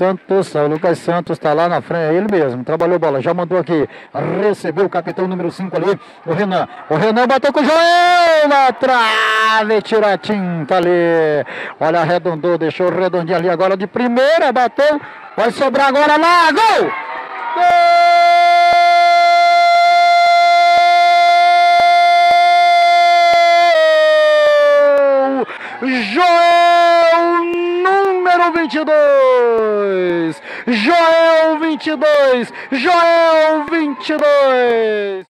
Santos, o Lucas Santos está lá na frente, é ele mesmo, trabalhou bola, já mandou aqui, recebeu o capitão número 5 ali, o Renan. O Renan bateu com o Joel na trave, tira a tinta ali. Olha, arredondou, deixou redondinho ali agora de primeira, bateu, vai sobrar agora lá, gol! Gol! Joel número 22! Joel 22! Joel 22!